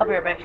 I'll be right back.